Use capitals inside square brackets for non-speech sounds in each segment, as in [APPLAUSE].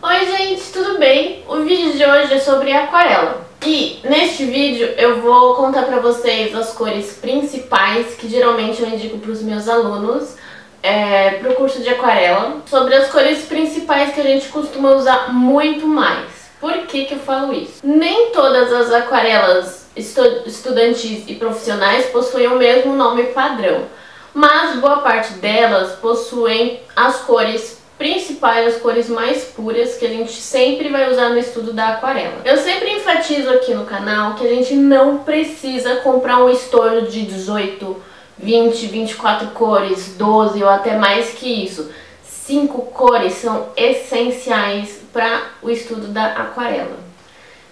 Oi gente, tudo bem? O vídeo de hoje é sobre aquarela. E neste vídeo eu vou contar pra vocês as cores principais que geralmente eu indico pros meus alunos é, pro curso de aquarela. Sobre as cores principais que a gente costuma usar muito mais. Por que que eu falo isso? Nem todas as aquarelas estu estudantis e profissionais possuem o mesmo nome padrão, mas boa parte delas possuem as cores principais, as cores mais puras que a gente sempre vai usar no estudo da aquarela. Eu sempre enfatizo aqui no canal que a gente não precisa comprar um estojo de 18, 20, 24 cores, 12 ou até mais que isso cinco cores são essenciais para o estudo da aquarela.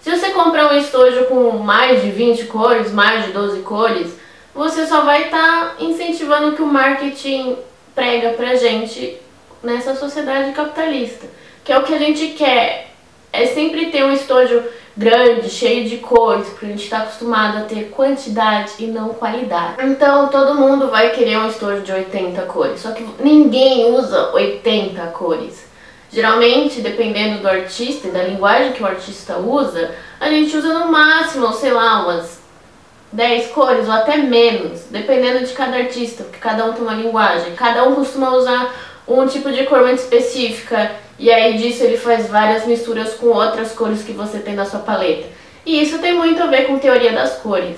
Se você comprar um estojo com mais de 20 cores, mais de 12 cores, você só vai estar tá incentivando que o marketing prega pra gente nessa sociedade capitalista. Que é o que a gente quer, é sempre ter um estojo grande, cheio de cores, porque a gente está acostumado a ter quantidade e não qualidade. Então todo mundo vai querer um estojo de 80 cores, só que ninguém usa 80 cores. Geralmente, dependendo do artista e da linguagem que o artista usa, a gente usa no máximo, sei lá, umas 10 cores ou até menos, dependendo de cada artista, porque cada um tem uma linguagem. Cada um costuma usar um tipo de cor muito específica e aí disso ele faz várias misturas com outras cores que você tem na sua paleta. E isso tem muito a ver com teoria das cores.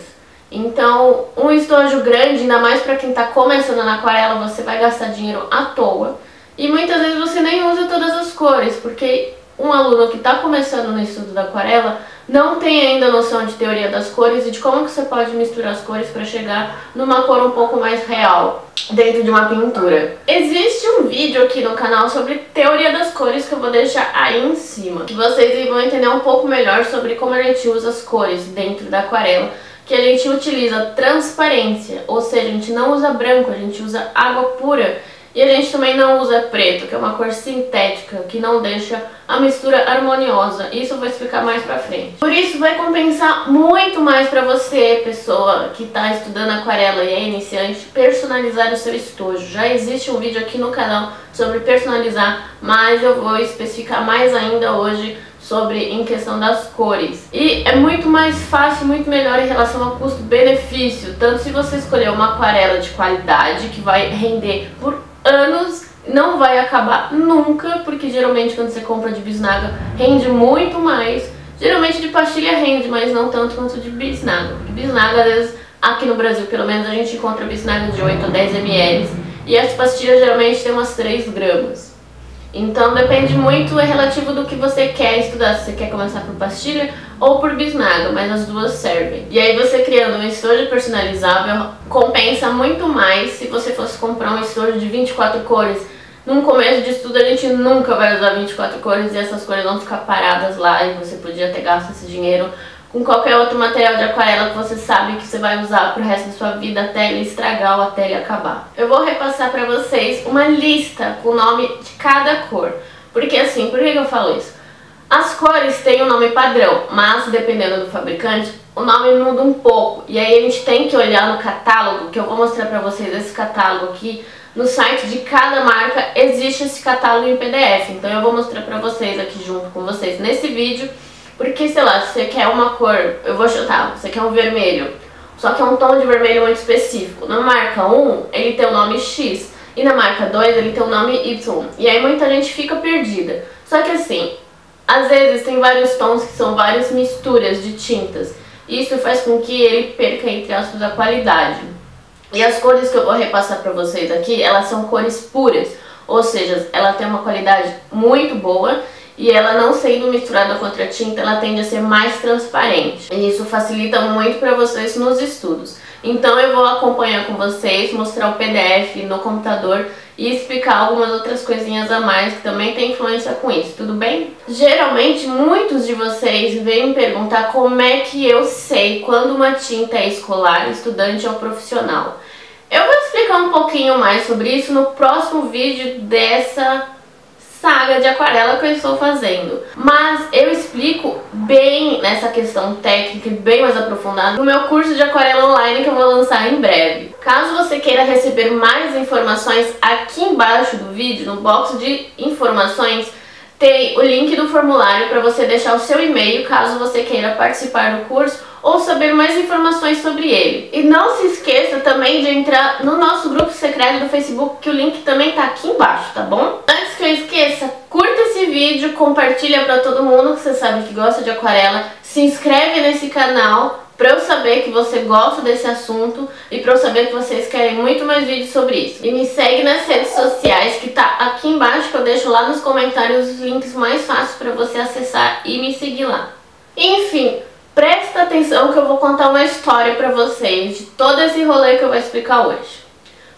Então, um estojo grande, ainda mais para quem está começando na aquarela, você vai gastar dinheiro à toa. E muitas vezes você nem usa todas as cores, porque um aluno que está começando no estudo da aquarela não tem ainda noção de teoria das cores e de como que você pode misturar as cores para chegar numa cor um pouco mais real. Dentro de uma pintura. Existe um vídeo aqui no canal sobre teoria das cores que eu vou deixar aí em cima, que vocês vão entender um pouco melhor sobre como a gente usa as cores dentro da aquarela, que a gente utiliza transparência, ou seja, a gente não usa branco, a gente usa água pura e a gente também não usa preto, que é uma cor sintética, que não deixa a mistura harmoniosa. Isso eu vou explicar mais pra frente. Por isso vai compensar muito mais pra você, pessoa que tá estudando aquarela e é iniciante, personalizar o seu estojo. Já existe um vídeo aqui no canal sobre personalizar, mas eu vou especificar mais ainda hoje sobre em questão das cores. E é muito mais fácil, muito melhor em relação ao custo-benefício, tanto se você escolher uma aquarela de qualidade que vai render por anos, não vai acabar nunca, porque geralmente quando você compra de bisnaga rende muito mais. Geralmente de pastilha rende, mas não tanto quanto de bisnaga. Bisnaga, às vezes, aqui no Brasil pelo menos, a gente encontra bisnaga de 8 a 10 ml. E as pastilhas geralmente tem umas 3 gramas. Então depende muito, é relativo do que você quer estudar, se você quer começar por pastilha ou por bisnaga, mas as duas servem. E aí você criando um estojo personalizável compensa muito mais se você fosse comprar um estojo de 24 cores. Num começo de estudo a gente nunca vai usar 24 cores e essas cores vão ficar paradas lá e você podia ter gasto esse dinheiro com qualquer outro material de aquarela que você sabe que você vai usar pro resto da sua vida até ele estragar ou até ele acabar. Eu vou repassar pra vocês uma lista com o nome de cada cor. Porque assim, por que eu falo isso? As cores têm um nome padrão, mas dependendo do fabricante, o nome muda um pouco. E aí a gente tem que olhar no catálogo, que eu vou mostrar pra vocês esse catálogo aqui. No site de cada marca existe esse catálogo em PDF, então eu vou mostrar pra vocês aqui junto com vocês nesse vídeo porque, sei lá, se você quer uma cor, eu vou chutar, você quer um vermelho, só que é um tom de vermelho muito específico. Na marca 1, ele tem o nome X, e na marca 2 ele tem o nome Y. E aí muita gente fica perdida. Só que assim, às vezes tem vários tons que são várias misturas de tintas. Isso faz com que ele perca, entre aspas, a qualidade. E as cores que eu vou repassar para vocês aqui, elas são cores puras. Ou seja, ela tem uma qualidade muito boa e ela não sendo misturada com outra tinta, ela tende a ser mais transparente. E isso facilita muito para vocês nos estudos. Então eu vou acompanhar com vocês, mostrar o PDF no computador e explicar algumas outras coisinhas a mais que também tem influência com isso, tudo bem? Geralmente muitos de vocês vêm me perguntar como é que eu sei quando uma tinta é escolar, estudante ou profissional. Eu vou explicar um pouquinho mais sobre isso no próximo vídeo dessa saga de aquarela que eu estou fazendo. Mas eu explico bem nessa questão técnica e bem mais aprofundada no meu curso de aquarela online que eu vou lançar em breve. Caso você queira receber mais informações, aqui embaixo do vídeo, no box de informações, tem o link do formulário para você deixar o seu e-mail caso você queira participar do curso ou saber mais informações sobre ele. E não se esqueça também de entrar no nosso grupo secreto do Facebook, que o link também tá aqui embaixo, tá bom? Antes que eu esqueça, curta esse vídeo, compartilha para todo mundo que você sabe que gosta de aquarela, se inscreve nesse canal para eu saber que você gosta desse assunto e para eu saber que vocês querem muito mais vídeos sobre isso. E me segue nas redes sociais que tá aqui embaixo que eu deixo lá nos comentários os links mais fáceis para você acessar e me seguir lá. Enfim, presta atenção que eu vou contar uma história para vocês de todo esse rolê que eu vou explicar hoje.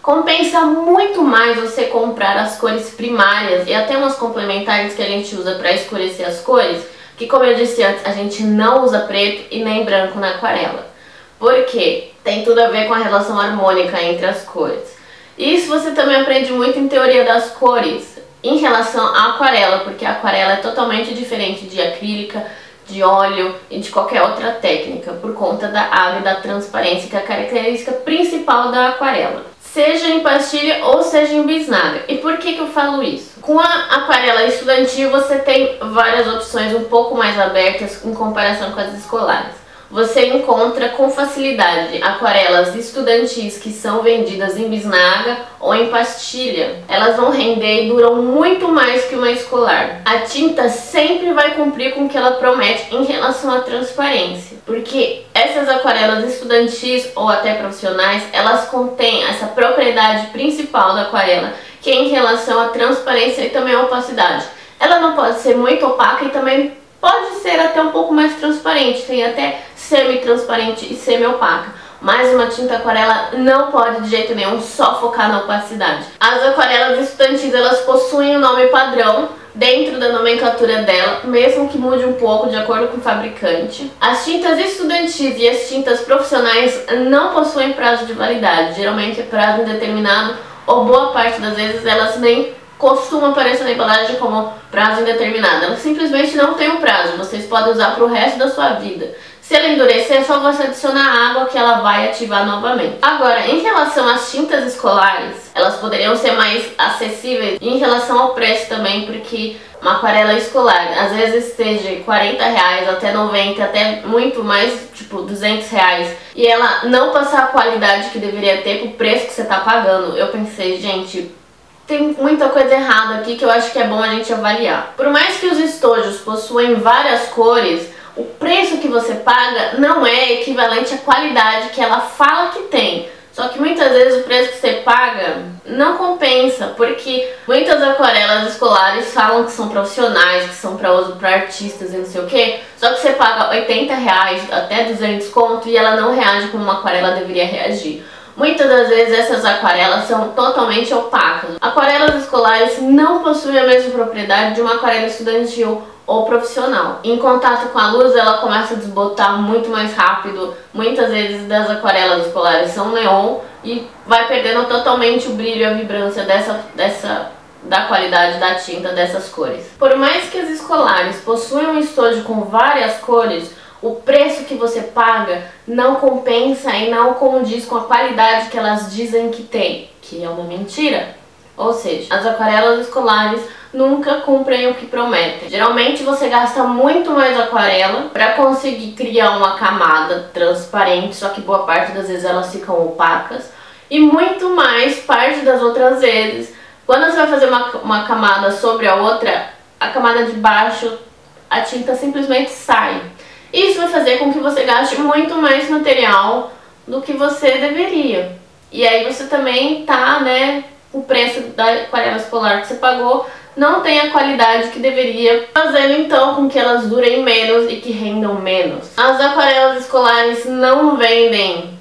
Compensa muito mais você comprar as cores primárias e até umas complementares que a gente usa para escurecer as cores que como eu disse antes, a gente não usa preto e nem branco na aquarela. Porque tem tudo a ver com a relação harmônica entre as cores. Isso você também aprende muito em teoria das cores, em relação à aquarela, porque a aquarela é totalmente diferente de acrílica, de óleo e de qualquer outra técnica, por conta da água e da transparência, que é a característica principal da aquarela seja em pastilha ou seja em bisnaga. E por que, que eu falo isso? Com a aquarela estudantil você tem várias opções um pouco mais abertas em comparação com as escolares você encontra com facilidade aquarelas estudantis que são vendidas em bisnaga ou em pastilha. Elas vão render e duram muito mais que uma escolar. A tinta sempre vai cumprir com o que ela promete em relação à transparência, porque essas aquarelas estudantis ou até profissionais, elas contêm essa propriedade principal da aquarela, que é em relação à transparência e também à opacidade. Ela não pode ser muito opaca e também pode ser até um pouco mais transparente, tem até semi-transparente e semi-opaca. Mas uma tinta aquarela não pode de jeito nenhum só focar na opacidade. As aquarelas estudantis elas possuem o um nome padrão dentro da nomenclatura dela, mesmo que mude um pouco de acordo com o fabricante. As tintas estudantis e as tintas profissionais não possuem prazo de validade, geralmente é prazo indeterminado ou boa parte das vezes elas nem costuma aparecer na embalagem como prazo indeterminado. Ela simplesmente não tem um prazo, vocês podem usar para o resto da sua vida. Se ela endurecer, é só você adicionar água que ela vai ativar novamente. Agora, em relação às tintas escolares, elas poderiam ser mais acessíveis em relação ao preço também, porque uma aquarela escolar, às vezes esteja 40 reais, até 90, até muito mais, tipo 200 reais, e ela não passar a qualidade que deveria ter pro preço que você tá pagando. Eu pensei, gente, tem muita coisa errada aqui que eu acho que é bom a gente avaliar. Por mais que os estojos possuem várias cores, o preço que você paga não é equivalente à qualidade que ela fala que tem. Só que muitas vezes o preço que você paga não compensa, porque muitas aquarelas escolares falam que são profissionais, que são para uso para artistas e não sei o que, só que você paga 80 reais até 200 conto e ela não reage como uma aquarela deveria reagir. Muitas das vezes essas aquarelas são totalmente opacas. Aquarelas escolares não possuem a mesma propriedade de uma aquarela estudantil ou profissional. Em contato com a luz, ela começa a desbotar muito mais rápido. Muitas vezes das aquarelas escolares são neon e vai perdendo totalmente o brilho e a vibrância dessa, dessa da qualidade da tinta dessas cores. Por mais que as escolares possuem um estojo com várias cores, o preço que você paga não compensa e não condiz com a qualidade que elas dizem que tem, que é uma mentira. Ou seja, as aquarelas escolares nunca cumprem o que prometem. Geralmente você gasta muito mais aquarela para conseguir criar uma camada transparente, só que boa parte das vezes elas ficam opacas, e muito mais parte das outras vezes. Quando você vai fazer uma, uma camada sobre a outra, a camada de baixo, a tinta simplesmente sai. Isso vai fazer com que você gaste muito mais material do que você deveria. E aí você também tá, né, o preço da aquarela escolar que você pagou não tem a qualidade que deveria, fazendo então com que elas durem menos e que rendam menos. As aquarelas escolares não vendem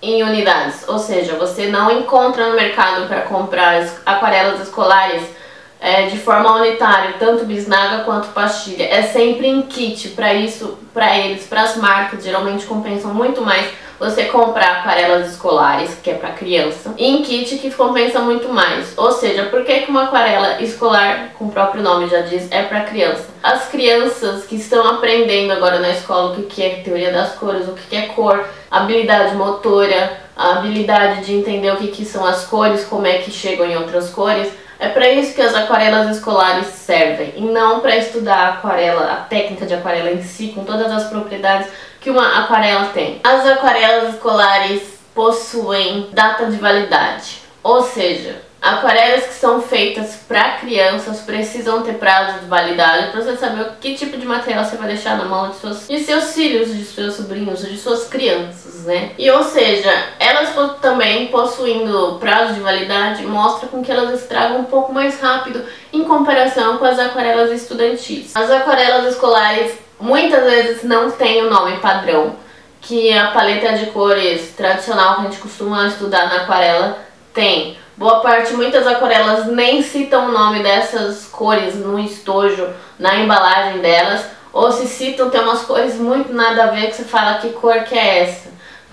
em unidades, ou seja, você não encontra no mercado para comprar aquarelas escolares é, de forma unitária, tanto bisnaga quanto pastilha. É sempre em kit, para isso, para eles, para as marcas, geralmente compensam muito mais você comprar aquarelas escolares, que é para criança, e em kit que compensa muito mais. Ou seja, por que, uma aquarela escolar, com o próprio nome já diz, é para criança? As crianças que estão aprendendo agora na escola o que é teoria das cores, o que é cor, habilidade motora, a habilidade de entender o que, que são as cores, como é que chegam em outras cores, É para isso que as aquarelas escolares servem, e não para estudar a aquarela, a técnica de aquarela em si, com todas as propriedades que uma aquarela tem. As aquarelas escolares possuem data de validade, ou seja, Aquarelas que são feitas para crianças precisam ter prazo de validade para você saber que tipo de material você vai deixar na mão de seus, de seus filhos, de seus sobrinhos, de suas crianças, né? E ou seja, elas também possuindo prazo de validade mostra com que elas estragam um pouco mais rápido em comparação com as aquarelas estudantis. As aquarelas escolares muitas vezes não têm o nome padrão, que a paleta de cores tradicional que a gente costuma estudar na aquarela tem. Boa parte, muitas aquarelas nem citam o nome dessas cores no estojo, na embalagem delas, ou se citam, tem umas cores muito nada a ver que você fala que cor que é essa.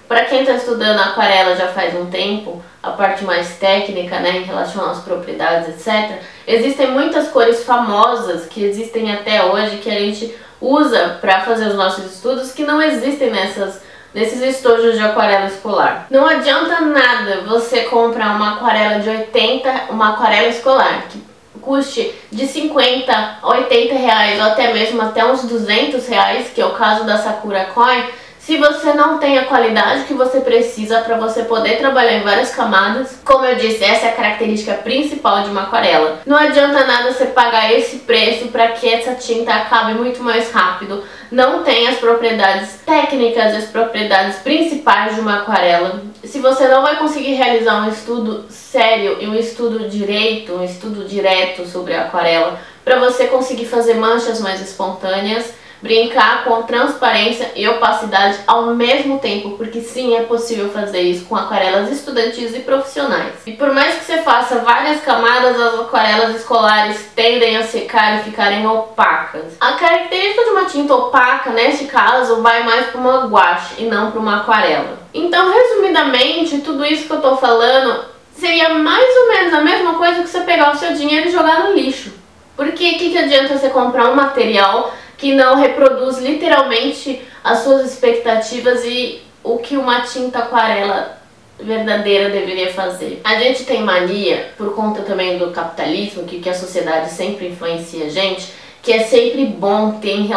Para quem está estudando aquarela já faz um tempo, a parte mais técnica, né, em relação às propriedades, etc., existem muitas cores famosas que existem até hoje que a gente usa para fazer os nossos estudos que não existem nessas nesses estojos de aquarela escolar. Não adianta nada você comprar uma aquarela de 80, uma aquarela escolar, que custe de 50 a 80 reais ou até mesmo até uns 200 reais, que é o caso da Sakura Koi, se você não tem a qualidade que você precisa para você poder trabalhar em várias camadas, como eu disse, essa é a característica principal de uma aquarela. Não adianta nada você pagar esse preço para que essa tinta acabe muito mais rápido, não tem as propriedades técnicas, as propriedades principais de uma aquarela. Se você não vai conseguir realizar um estudo sério e um estudo direito, um estudo direto sobre a aquarela, para você conseguir fazer manchas mais espontâneas, brincar com transparência e opacidade ao mesmo tempo, porque sim, é possível fazer isso com aquarelas estudantis e profissionais. E por mais que você faça várias camadas, as aquarelas escolares tendem a secar e ficarem opacas. A característica de uma tinta opaca, neste caso, vai mais para uma guache e não para uma aquarela. Então, resumidamente, tudo isso que eu estou falando seria mais ou menos a mesma coisa que você pegar o seu dinheiro e jogar no lixo. Porque o que, que adianta você comprar um material que não reproduz literalmente as suas expectativas e o que uma tinta aquarela verdadeira deveria fazer. A gente tem mania, por conta também do capitalismo, que, que a sociedade sempre influencia a gente, que é sempre bom ter,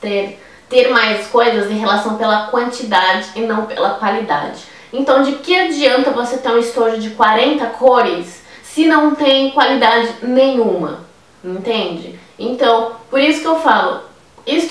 ter, ter mais coisas em relação pela quantidade e não pela qualidade. Então, de que adianta você ter um estojo de 40 cores se não tem qualidade nenhuma? Entende? Então, por isso que eu falo,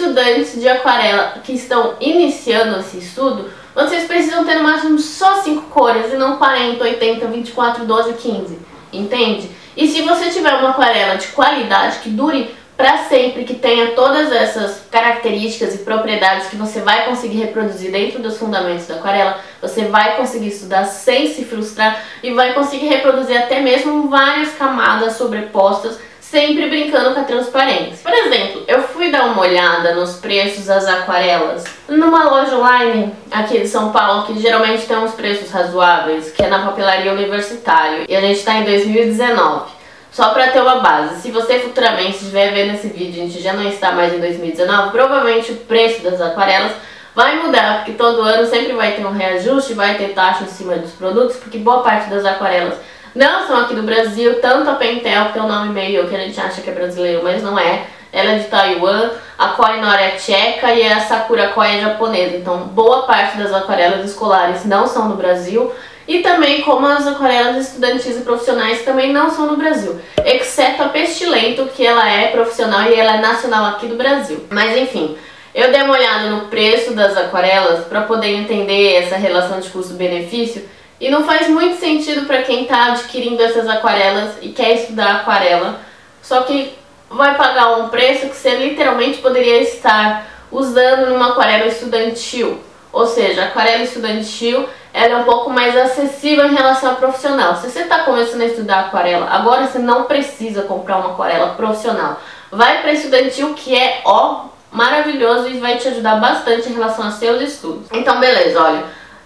estudantes de aquarela que estão iniciando esse estudo, vocês precisam ter no máximo só 5 cores e não 40, 80, 24, 12, 15, entende? E se você tiver uma aquarela de qualidade que dure para sempre, que tenha todas essas características e propriedades que você vai conseguir reproduzir dentro dos fundamentos da aquarela, você vai conseguir estudar sem se frustrar e vai conseguir reproduzir até mesmo várias camadas sobrepostas sempre brincando com a transparência. Por exemplo, eu fui dar uma olhada nos preços das aquarelas numa loja online aqui de São Paulo, que geralmente tem uns preços razoáveis, que é na papelaria universitário, e a gente está em 2019. Só para ter uma base, se você futuramente estiver vendo esse vídeo e a gente já não está mais em 2019, provavelmente o preço das aquarelas vai mudar, porque todo ano sempre vai ter um reajuste, vai ter taxa em cima dos produtos, porque boa parte das aquarelas não são aqui do Brasil, tanto a Pentel, que tem um nome meio que a gente acha que é brasileiro, mas não é. Ela é de Taiwan, a Koinor é tcheca e a Sakura Koi é japonesa. Então, boa parte das aquarelas escolares não são do Brasil. E também como as aquarelas estudantis e profissionais também não são no Brasil, exceto a Pestilento, que ela é profissional e ela é nacional aqui do Brasil. Mas enfim, eu dei uma olhada no preço das aquarelas para poder entender essa relação de custo-benefício e não faz muito sentido para quem está adquirindo essas aquarelas e quer estudar aquarela, só que vai pagar um preço que você literalmente poderia estar usando numa aquarela estudantil. Ou seja, a aquarela estudantil ela é um pouco mais acessível em relação ao profissional. Se você está começando a estudar aquarela, agora você não precisa comprar uma aquarela profissional. Vai para estudantil que é ó maravilhoso e vai te ajudar bastante em relação aos seus estudos. Então beleza, olha,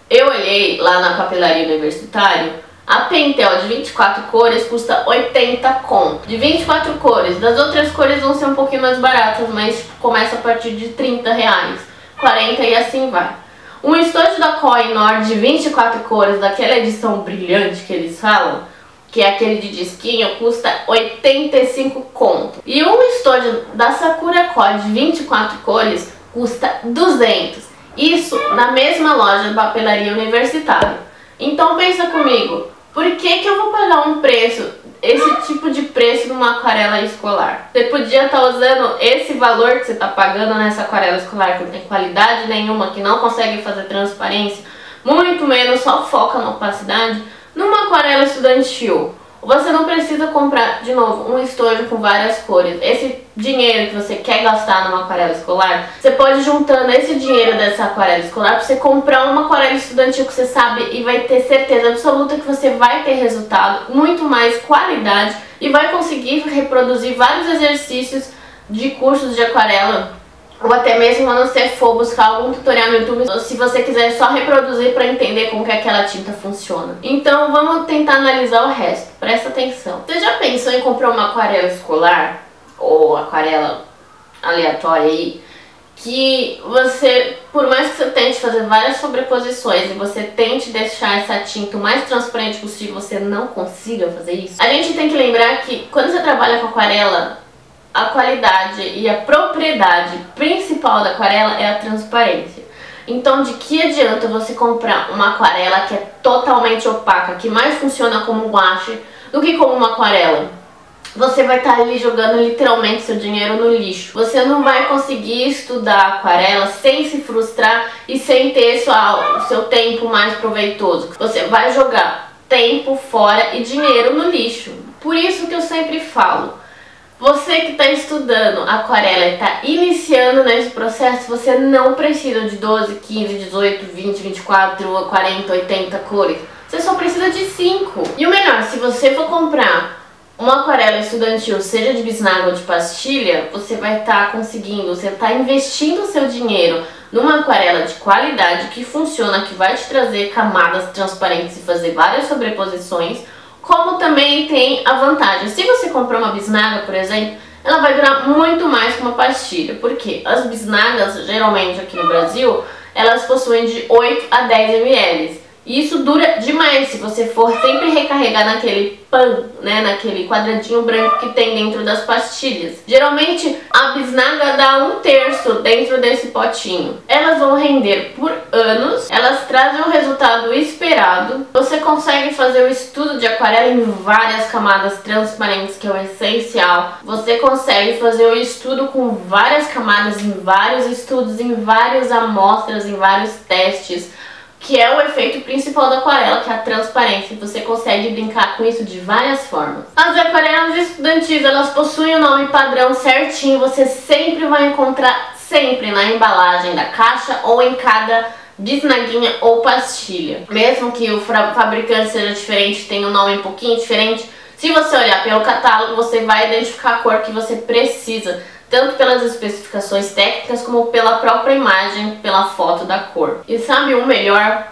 eu olhei lá na papelaria universitária, a Pentel de 24 cores custa 80 conto. De 24 cores, das outras cores vão ser um pouquinho mais baratas, mas começa a partir de 30 reais, 40 e assim vai. Um estojo da Koinor de 24 cores, daquela edição brilhante que eles falam, que é aquele de disquinho, custa 85 conto. E um estojo da Sakura Code 24 cores custa 200. Isso na mesma loja de papelaria universitária. Então pensa comigo, por que, que eu vou pagar um preço, esse tipo de preço numa aquarela escolar? Você podia estar tá usando esse valor que você está pagando nessa aquarela escolar que não tem qualidade nenhuma, que não consegue fazer transparência, muito menos só foca na opacidade, numa aquarela estudantil. Você não precisa comprar, de novo, um estojo com várias cores. Esse dinheiro que você quer gastar numa aquarela escolar, você pode juntando esse dinheiro dessa aquarela escolar para você comprar uma aquarela estudantil que você sabe e vai ter certeza absoluta que você vai ter resultado, muito mais qualidade e vai conseguir reproduzir vários exercícios de cursos de aquarela ou até mesmo quando você for buscar algum tutorial no YouTube, se você quiser só reproduzir para entender como que aquela tinta funciona. Então vamos tentar analisar o resto, presta atenção. Você já pensou em comprar uma aquarela escolar, ou aquarela aleatória aí, que você, por mais que você tente fazer várias sobreposições e você tente deixar essa tinta o mais transparente possível, você não consiga fazer isso, a gente tem que lembrar que quando você trabalha com aquarela, a qualidade e a propriedade principal da aquarela é a transparência. Então, de que adianta você comprar uma aquarela que é totalmente opaca, que mais funciona como guache do que como uma aquarela? Você vai estar ali jogando literalmente seu dinheiro no lixo. Você não vai conseguir estudar aquarela sem se frustrar e sem ter sua, seu tempo mais proveitoso. Você vai jogar tempo fora e dinheiro no lixo. Por isso que eu sempre falo, você que está estudando aquarela e está iniciando nesse processo, você não precisa de 12, 15, 18, 20, 24, 40, 80 cores. Você só precisa de 5. E o melhor, se você for comprar uma aquarela estudantil, seja de bisnaga ou de pastilha, você vai estar tá conseguindo, você está investindo o seu dinheiro numa aquarela de qualidade que funciona, que vai te trazer camadas transparentes e fazer várias sobreposições como também tem a vantagem, se você comprar uma bisnaga, por exemplo, ela vai durar muito mais que uma pastilha, porque as bisnagas, geralmente aqui no Brasil, elas possuem de 8 a 10 ml. E isso dura demais se você for sempre recarregar naquele pan, né, naquele quadradinho branco que tem dentro das pastilhas. Geralmente a bisnaga dá um terço dentro desse potinho. Elas vão render por anos, elas trazem o resultado esperado. Você consegue fazer o estudo de aquarela em várias camadas transparentes, que é o essencial. Você consegue fazer o estudo com várias camadas, em vários estudos, em várias amostras, em vários testes que é o efeito principal da aquarela, que é a transparência. Você consegue brincar com isso de várias formas. As aquarelas estudantis, elas possuem o nome padrão certinho, você sempre vai encontrar sempre na embalagem da caixa ou em cada bisnaguinha ou pastilha. Mesmo que o fabricante seja diferente, tenha um nome um pouquinho diferente, se você olhar pelo catálogo, você vai identificar a cor que você precisa tanto pelas especificações técnicas como pela própria imagem, pela foto da cor. E sabe o melhor?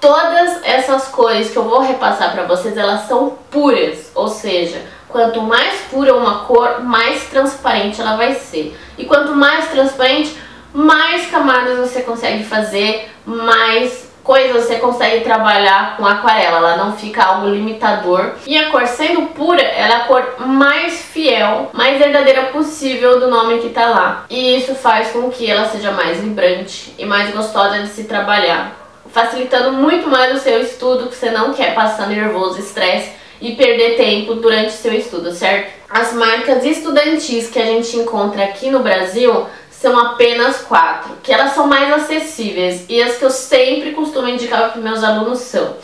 Todas essas cores que eu vou repassar para vocês, elas são puras, ou seja, quanto mais pura uma cor, mais transparente ela vai ser. E quanto mais transparente, mais camadas você consegue fazer, mais coisas você consegue trabalhar com aquarela, ela não fica algo limitador. E a cor sendo pura, ela é a cor mais fiel, mais verdadeira possível do nome que tá lá. E isso faz com que ela seja mais vibrante e mais gostosa de se trabalhar, facilitando muito mais o seu estudo, que você não quer passar nervoso, estresse e perder tempo durante seu estudo, certo? As marcas estudantis que a gente encontra aqui no Brasil são apenas quatro, que elas são mais acessíveis e as que eu sempre costumo indicar para meus alunos são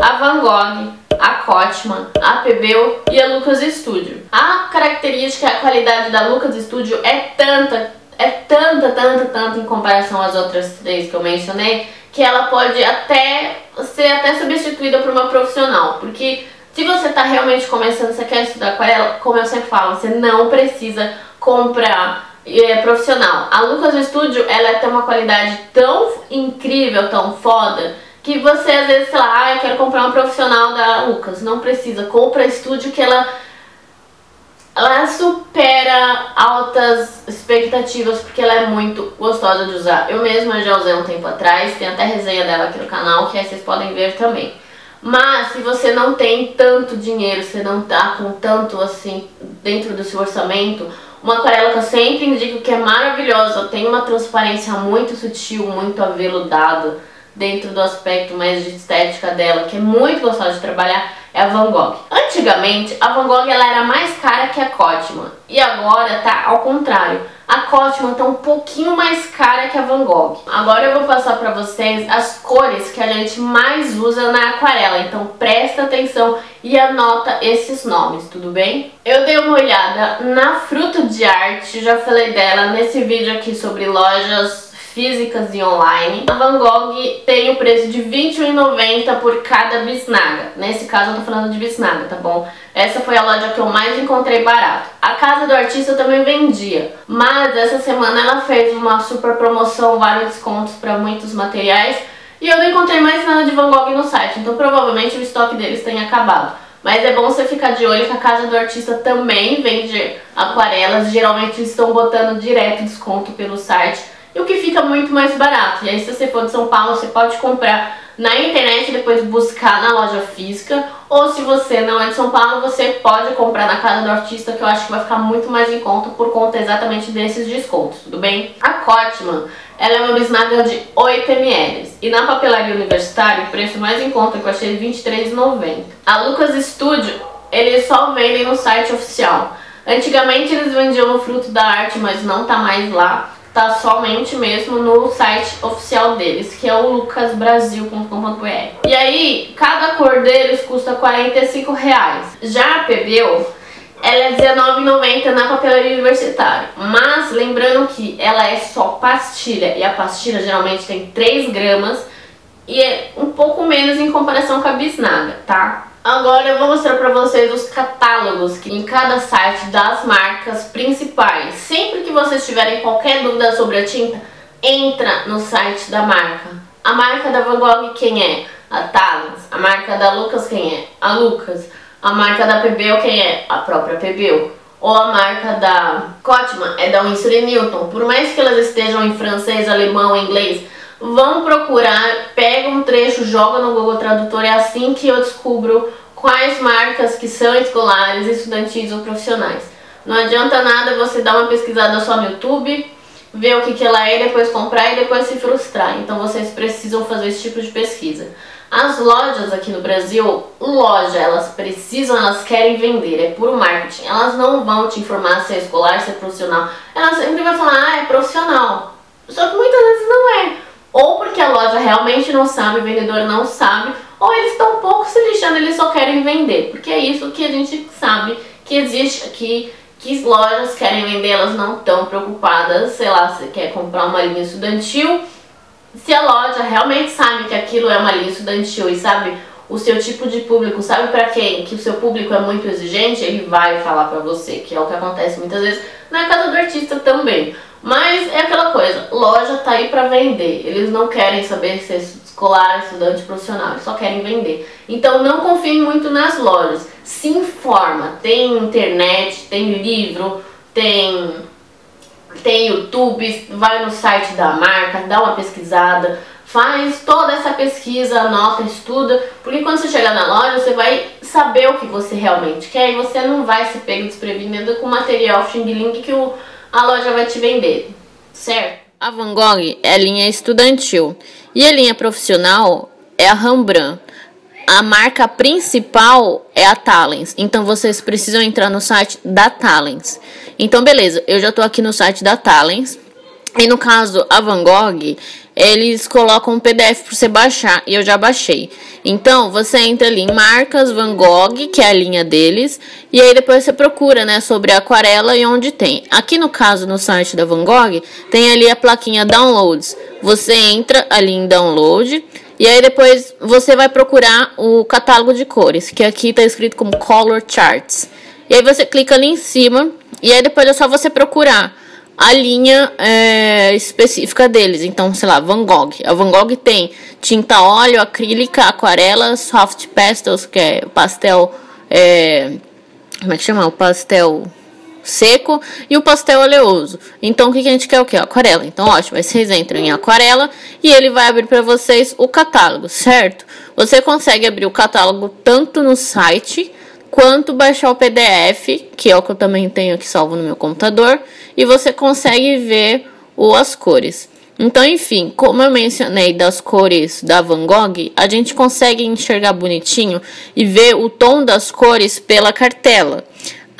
a Van Gogh, a Kotman, a Pebel e a Lucas Studio. A característica, a qualidade da Lucas Studio é tanta, é tanta, tanta, tanta em comparação às outras três que eu mencionei, que ela pode até ser até substituída por uma profissional, porque se você está realmente começando, você quer estudar aquarela, como eu sempre falo, você não precisa comprar é, profissional. A Lucas Studio, ela tem uma qualidade tão incrível, tão foda, que você às vezes, sei lá, ah, eu quero comprar um profissional da Lucas. Não precisa, compra a Studio que ela ela supera altas expectativas porque ela é muito gostosa de usar. Eu mesma já usei um tempo atrás, tem até resenha dela aqui no canal que aí vocês podem ver também. Mas se você não tem tanto dinheiro, você não tá com tanto assim dentro do seu orçamento, uma aquarela que eu sempre indico que é maravilhosa, tem uma transparência muito sutil, muito aveludado dentro do aspecto mais de estética dela, que é muito gostosa de trabalhar, é a Van Gogh. Antigamente, a Van Gogh ela era mais cara que a Cotman, e agora tá ao contrário. A Cotman tá um pouquinho mais cara que a Van Gogh. Agora eu vou passar para vocês as cores que a gente mais usa na aquarela, então presta atenção e anota esses nomes, tudo bem? Eu dei uma olhada na Fruto de Arte, já falei dela nesse vídeo aqui sobre lojas físicas e online. A Van Gogh tem o preço de R$21,90 por cada bisnaga. Nesse caso eu tô falando de bisnaga, tá bom? Essa foi a loja que eu mais encontrei barato. A casa do artista também vendia, mas essa semana ela fez uma super promoção, vários descontos para muitos materiais e eu não encontrei mais nada de Van Gogh no site, então provavelmente o estoque deles tenha acabado. Mas é bom você ficar de olho que a casa do artista também vende aquarelas, geralmente estão botando direto desconto pelo site e o que fica muito mais barato. E aí se você for de São Paulo, você pode comprar na internet e depois buscar na loja física, ou se você não é de São Paulo, você pode comprar na casa do artista, que eu acho que vai ficar muito mais em conta por conta exatamente desses descontos, tudo bem? A Cotman, ela é uma bisnaga de 8 ml, e na papelaria universitária o preço mais em conta que eu achei é R$23,90. A Lucas Studio, eles só vendem no site oficial. Antigamente eles vendiam no Fruto da Arte, mas não tá mais lá tá somente mesmo no site oficial deles, que é o lucasbrasil.com.br. E aí, cada cor deles custa 45 reais. Já a Pebeu, ela é R$19,90 na papelaria universitária. Mas lembrando que ela é só pastilha, e a pastilha geralmente tem 3 gramas, e é um pouco menos em comparação com a bisnaga, tá? Agora eu vou mostrar para vocês os catálogos que em cada site das marcas principais. Sempre que vocês tiverem qualquer dúvida sobre a tinta, entra no site da marca. A marca da Van Gogh quem é? A Talens. A marca da Lucas quem é? A Lucas. A marca da Pebeu quem é? A própria Pebeu. Ou a marca da Cotman é da Winsor Newton. Por mais que elas estejam em francês, alemão, inglês, vão procurar, pega trecho, joga no Google Tradutor, é assim que eu descubro quais marcas que são escolares, estudantis ou profissionais. Não adianta nada você dar uma pesquisada só no YouTube, ver o que, que ela é, depois comprar e depois se frustrar. Então vocês precisam fazer esse tipo de pesquisa. As lojas aqui no Brasil, loja, elas precisam, elas querem vender, é puro marketing. Elas não vão te informar se é escolar, se é profissional. Elas sempre vão falar, ah, é profissional. Só que muitas vezes não é ou porque a loja realmente não sabe, o vendedor não sabe, ou eles estão um pouco se lixando, eles só querem vender, porque é isso que a gente sabe que existe aqui, que as lojas querem vender, elas não estão preocupadas, sei lá, se quer comprar uma linha estudantil, se a loja realmente sabe que aquilo é uma linha estudantil e sabe o seu tipo de público, sabe para quem? Que o seu público é muito exigente, ele vai falar para você, que é o que acontece muitas vezes na casa do artista também. Mas é aquela coisa, loja tá aí para vender. Eles não querem saber se é escolar, estudante, profissional, eles só querem vender. Então não confie muito nas lojas. Se informa, tem internet, tem livro, tem tem YouTube, vai no site da marca, dá uma pesquisada, faz toda essa pesquisa, anota, estuda, porque quando você chegar na loja você vai saber o que você realmente quer e você não vai se pegar desprevenido com material xing ling que o a loja vai te vender, certo? A Van Gogh é a linha estudantil e a linha profissional é a Rembrandt. A marca principal é a Talens, então vocês precisam entrar no site da Talens. Então, beleza, eu já estou aqui no site da Talens. E no caso, a Van Gogh, eles colocam um PDF para você baixar e eu já baixei. Então você entra ali em marcas Van Gogh, que é a linha deles, e aí depois você procura, né, sobre aquarela e onde tem. Aqui no caso no site da Van Gogh, tem ali a plaquinha downloads. Você entra ali em download e aí depois você vai procurar o catálogo de cores, que aqui está escrito como color charts. E aí você clica ali em cima e aí depois é só você procurar a linha é, específica deles. Então, sei lá, Van Gogh. A Van Gogh tem tinta óleo, acrílica, aquarela, soft pastels, que é pastel. É, como é que chama? O pastel seco e o pastel oleoso. Então, o que, a gente quer? O que? Aquarela. Então, ótimo. Aí vocês entram em aquarela e ele vai abrir para vocês o catálogo, certo? Você consegue abrir o catálogo tanto no site quanto baixar o PDF, que é o que eu também tenho aqui salvo no meu computador, e você consegue ver as cores. Então, enfim, como eu mencionei das cores da Van Gogh, a gente consegue enxergar bonitinho e ver o tom das cores pela cartela.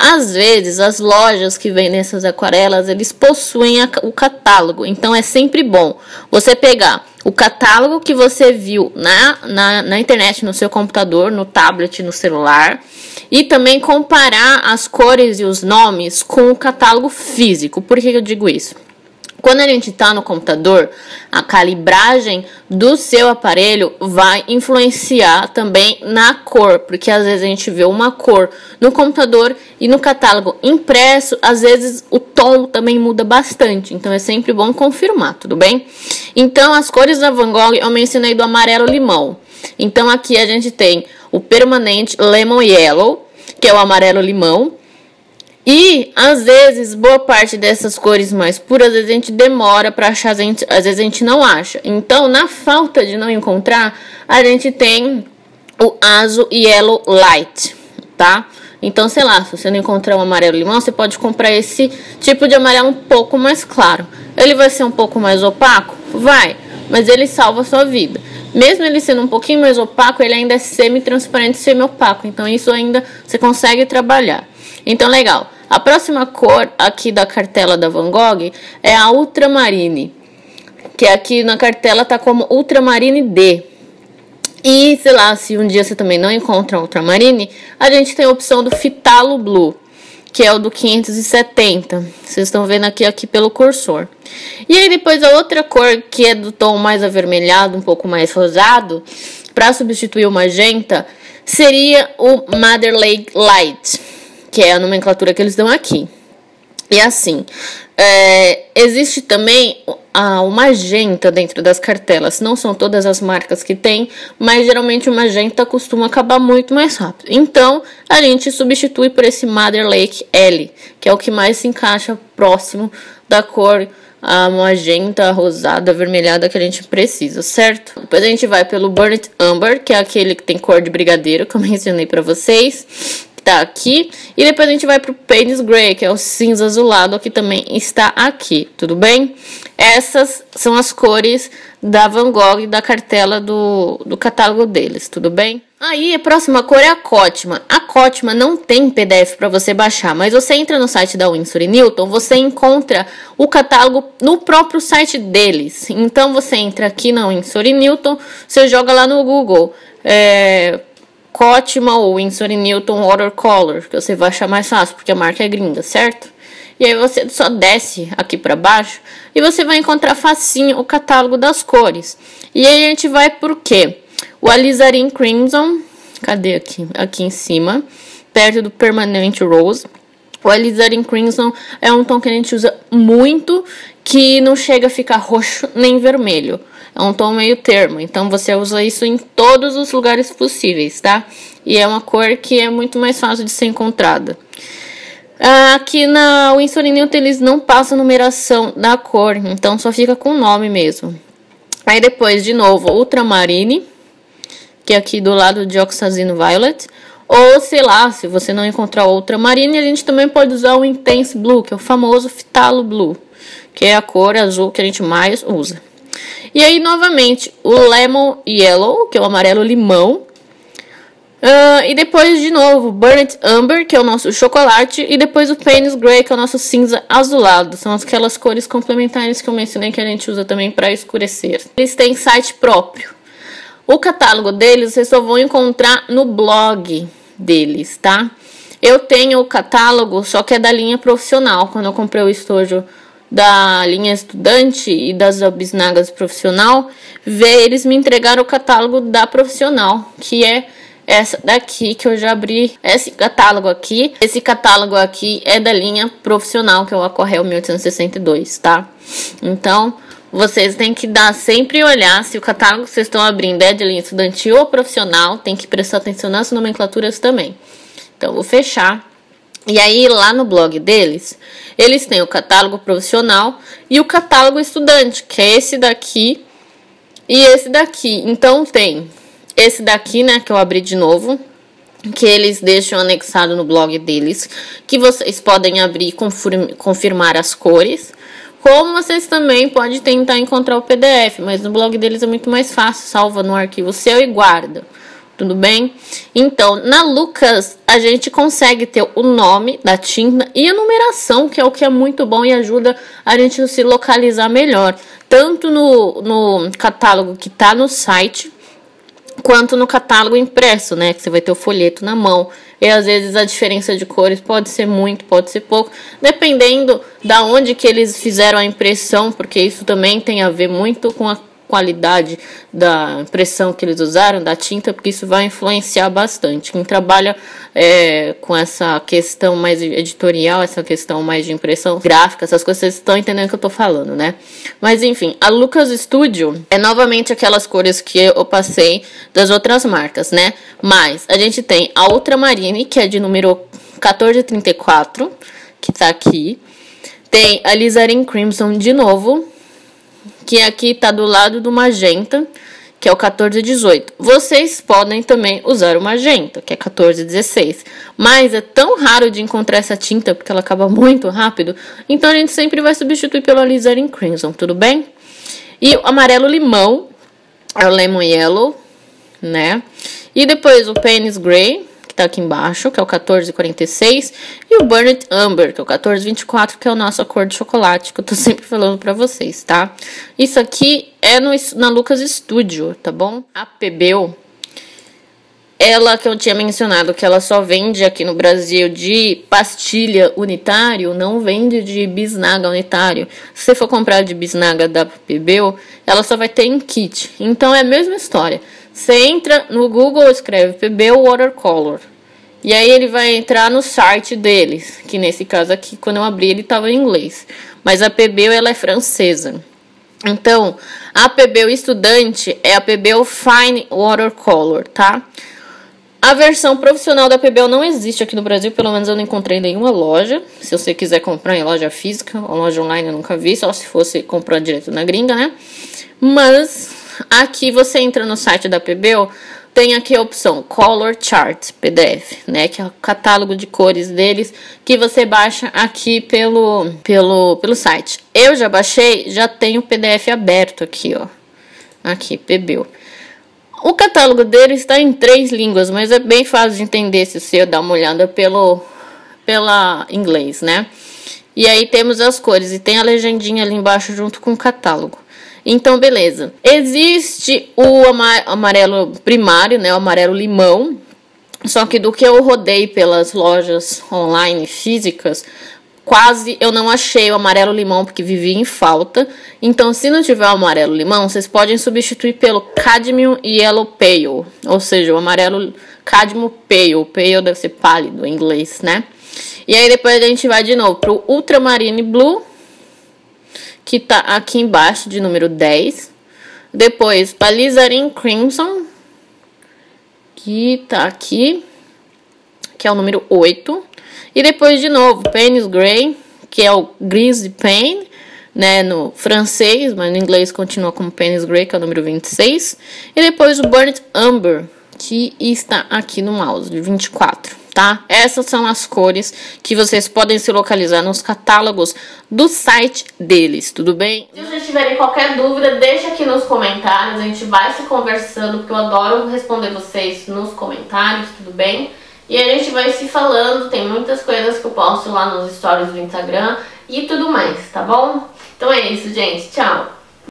Às vezes, as lojas que vendem essas aquarelas, eles possuem a, o catálogo, então é sempre bom você pegar o catálogo que você viu na, na, na internet, no seu computador, no tablet, no celular, e também comparar as cores e os nomes com o catálogo físico. Por que eu digo isso? Quando a gente está no computador, a calibragem do seu aparelho vai influenciar também na cor, porque às vezes a gente vê uma cor no computador e no catálogo impresso, às vezes o tom também muda bastante, então é sempre bom confirmar, tudo bem? Então, as cores da Van Gogh eu mencionei do amarelo limão. Então, aqui a gente tem o permanente Lemon Yellow, que é o amarelo limão. E às vezes, boa parte dessas cores mais puras, às vezes a gente demora para achar, às vezes a gente não acha. Então, na falta de não encontrar, a gente tem o Azo Yellow Light, tá? Então, sei lá, se você não encontrar o amarelo limão, você pode comprar esse tipo de amarelo um pouco mais claro. Ele vai ser um pouco mais opaco? Vai, mas ele salva a sua vida. Mesmo ele sendo um pouquinho mais opaco, ele ainda é semi-transparente, semi-opaco. Então, isso ainda você consegue trabalhar. Então, legal. A próxima cor aqui da cartela da Van Gogh é a Ultramarine, que aqui na cartela tá como Ultramarine D. E, sei lá, se um dia você também não encontra Ultramarine, a gente tem a opção do Fitalo Blue, que é o do 570. Vocês estão vendo aqui, aqui pelo cursor. E aí depois a outra cor, que é do tom mais avermelhado, um pouco mais rosado, para substituir o magenta, seria o Mother Lake Light que é a nomenclatura que eles dão aqui. E assim, é, existe também a, o magenta dentro das cartelas. Não são todas as marcas que tem, mas geralmente o magenta costuma acabar muito mais rápido. Então, a gente substitui por esse Mother Lake L, que é o que mais se encaixa próximo da cor a magenta, rosada, avermelhada que a gente precisa, certo? Depois a gente vai pelo Burnt Amber, que é aquele que tem cor de brigadeiro, que eu [LAUGHS] mencionei para vocês tá aqui. E depois a gente vai pro Paynes Gray, que é o cinza azulado, que também está aqui, tudo bem? Essas são as cores da Van Gogh, da cartela do, do catálogo deles, tudo bem? Aí a próxima cor é a Cotma. A Cotma não tem PDF para você baixar, mas você entra no site da Winsor e Newton, você encontra o catálogo no próprio site deles. Então você entra aqui na Winsor e Newton, você joga lá no Google. É, Cotman ou Winsor Newton Watercolor, que você vai achar mais fácil, porque a marca é gringa, certo? E aí você só desce aqui para baixo e você vai encontrar facinho o catálogo das cores. E aí a gente vai por quê? O Alizarin Crimson, cadê aqui? Aqui em cima, perto do Permanent Rose. O Alizarin Crimson é um tom que a gente usa muito, que não chega a ficar roxo nem vermelho. É um tom meio termo, então você usa isso em todos os lugares possíveis, tá? E é uma cor que é muito mais fácil de ser encontrada. Aqui na Winsor Newton eles não passam numeração da cor, então só fica com o nome mesmo. Aí depois, de novo, Ultramarine, que é aqui do lado de Oxazino Violet. Ou, sei lá, se você não encontrar Ultramarine, a gente também pode usar o Intense Blue, que é o famoso Fitalo Blue, que é a cor azul que a gente mais usa. E aí, novamente, o Lemon Yellow, que é o amarelo limão. Uh, e depois, de novo, Burnt Amber, que é o nosso chocolate. E depois o Paynes Grey, que é o nosso cinza azulado. São aquelas cores complementares que eu mencionei que a gente usa também para escurecer. Eles têm site próprio. O catálogo deles vocês só vão encontrar no blog deles, tá? Eu tenho o catálogo, só que é da linha profissional. Quando eu comprei o estojo da linha estudante e das bisnagas profissional, ver eles me entregaram o catálogo da profissional, que é essa daqui que eu já abri, esse catálogo aqui. Esse catálogo aqui é da linha profissional, que é o Acorrel 1862, tá? Então, vocês têm que dar sempre olhar se o catálogo que vocês estão abrindo é de linha estudantil ou profissional, tem que prestar atenção nas nomenclaturas também. Então, vou fechar E aí, lá no blog deles, eles têm o catálogo profissional e o catálogo estudante, que é esse daqui e esse daqui. Então, tem esse daqui, né, que eu abri de novo, que eles deixam anexado no blog deles, que vocês podem abrir e confirmar as cores. Como vocês também podem tentar encontrar o PDF, mas no blog deles é muito mais fácil, salva no arquivo seu e guarda tudo bem? Então, na Lucas, a gente consegue ter o nome da tinta e a numeração, que é o que é muito bom e ajuda a gente se localizar melhor, tanto no, no catálogo que está no site, quanto no catálogo impresso, né? Que você vai ter o folheto na mão. E às vezes a diferença de cores pode ser muito, pode ser pouco, dependendo da onde que eles fizeram a impressão, porque isso também tem a ver muito com a qualidade da impressão que eles usaram, da tinta, porque isso vai influenciar bastante. Quem trabalha é, com essa questão mais editorial, essa questão mais de impressão gráfica, essas coisas, vocês estão entendendo o que eu tô falando, né? Mas enfim, a Lucas Studio é novamente aquelas cores que eu passei das outras marcas, né? Mas a gente tem a Ultramarine, que é de número 1434, que tá aqui. Tem a Lizarin Crimson de novo, que aqui está do lado do magenta, que é o 1418. Vocês podem também usar o magenta, que é 1416. Mas é tão raro de encontrar essa tinta, porque ela acaba muito rápido, então a gente sempre vai substituir pelo Alizarin Crimson, tudo bem? E o amarelo limão, é o Lemon Yellow, né? E depois o Penis Grey, que tá aqui embaixo, que é o 1446, e o Burnt Amber, que é o 1424, que é a nossa cor de chocolate, que eu tô [LAUGHS] sempre falando pra vocês, tá? Isso aqui é no, na Lucas Studio, tá bom? A Pebel, ela que eu tinha mencionado que ela só vende aqui no Brasil de pastilha unitário, não vende de bisnaga unitário. Se você for comprar de bisnaga da Pebel, ela só vai ter em kit. Então é a mesma história. Você entra no Google, escreve PB Watercolor. E aí ele vai entrar no site deles, que nesse caso aqui, quando eu abri, ele estava em inglês. Mas a PB ela é francesa. Então, a PB estudante é a PB Fine Watercolor, tá? A versão profissional da PBL não existe aqui no Brasil, pelo menos eu não encontrei nenhuma loja. Se você quiser comprar em loja física ou loja online, eu nunca vi, só se fosse comprar direto na gringa, né? Mas Aqui você entra no site da PBO, tem aqui a opção Color Chart PDF, né, que é o catálogo de cores deles que você baixa aqui pelo pelo pelo site. Eu já baixei, já tenho o PDF aberto aqui, ó. Aqui, PBO. O catálogo deles está em três línguas, mas é bem fácil de entender se você dar uma olhada pelo pela inglês, né? E aí temos as cores e tem a legendinha ali embaixo junto com o catálogo. Então, beleza. Existe o amarelo primário, né? O amarelo limão. Só que do que eu rodei pelas lojas online físicas, quase eu não achei o amarelo limão porque vivia em falta. Então, se não tiver o amarelo limão, vocês podem substituir pelo Cadmium Yellow Pale, ou seja, o amarelo Cadmium Pale. Pale deve ser pálido em inglês, né? E aí depois a gente vai de novo pro Ultramarine Blue que tá aqui embaixo de número 10. Depois, Alizarin Crimson, que tá aqui, que é o número 8. E depois, de novo, Penis Grey, que é o Gris de Pain, né, no francês, mas no inglês continua como Penis Grey, que é o número 26. E depois o Burnt Amber, que está aqui no mouse, de 24 tá? Essas são as cores que vocês podem se localizar nos catálogos do site deles, tudo bem? Se vocês tiverem qualquer dúvida, deixa aqui nos comentários, a gente vai se conversando, porque eu adoro responder vocês nos comentários, tudo bem? E a gente vai se falando, tem muitas coisas que eu posto lá nos stories do Instagram e tudo mais, tá bom? Então é isso, gente. Tchau!